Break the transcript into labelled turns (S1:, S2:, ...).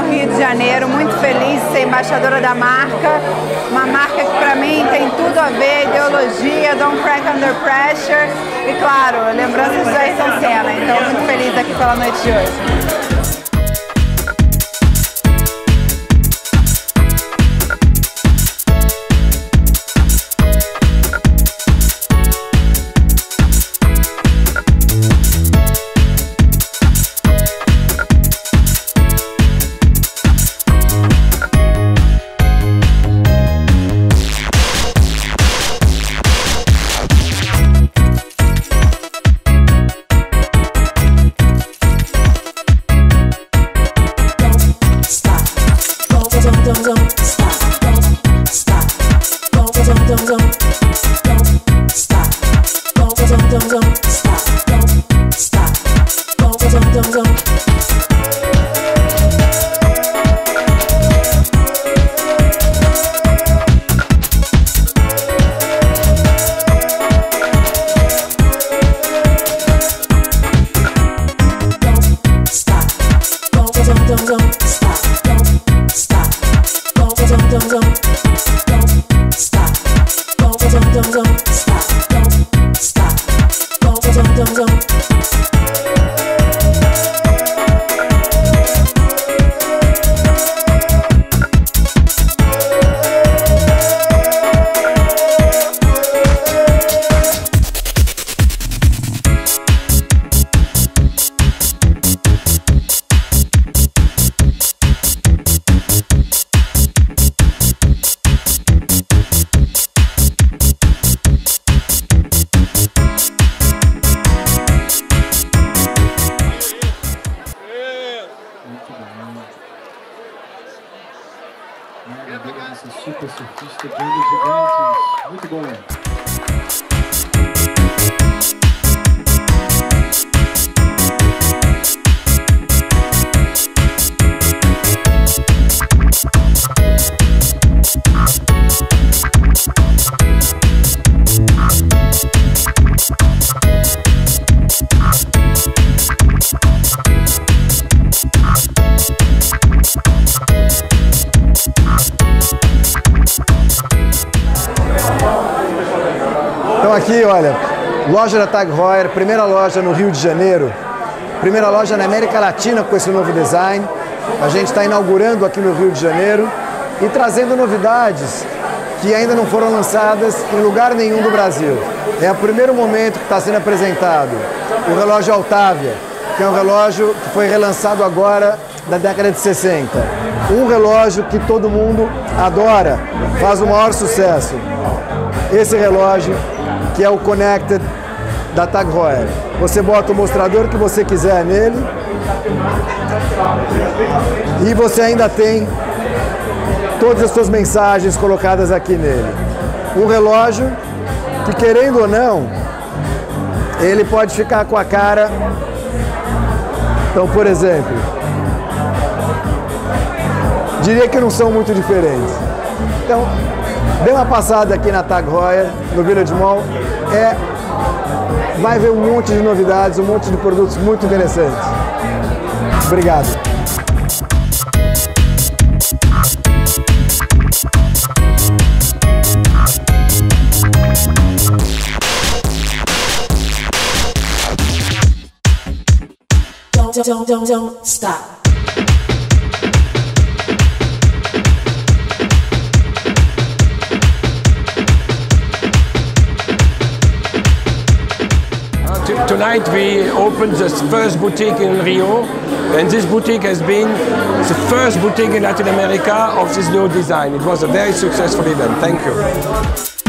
S1: no Rio de Janeiro, muito feliz de ser embaixadora da marca, uma marca que para mim tem tudo a ver, ideologia, don't crack under pressure e claro, lembranças do Ayrton Senna, então muito feliz aqui pela noite de hoje.
S2: Super surfista, grandes gigantes. Muito bom.
S3: Aqui, olha, loja da Tag Heuer, primeira loja no Rio de Janeiro, primeira loja na América Latina com esse novo design. A gente está inaugurando aqui no Rio de Janeiro e trazendo novidades que ainda não foram lançadas em lugar nenhum do Brasil. É o primeiro momento que está sendo apresentado o relógio Altavia, que é um relógio que foi relançado agora da década de 60. Um relógio que todo mundo adora, faz o maior sucesso. Esse relógio que é o Connected da Tag Heuer. Você bota o mostrador que você quiser nele e você ainda tem todas as suas mensagens colocadas aqui nele. Um relógio que, querendo ou não, ele pode ficar com a cara. Então, por exemplo, diria que não são muito diferentes. Então, dê uma passada aqui na Tag Heuer, no Village Mall. É, vai ver um monte de novidades, um monte de produtos muito interessantes. Obrigado.
S4: Don't, don't, don't, stop.
S5: Tonight we opened the first boutique in Rio and this boutique has been the first boutique in Latin America of this new design. It was a very successful event. Thank you.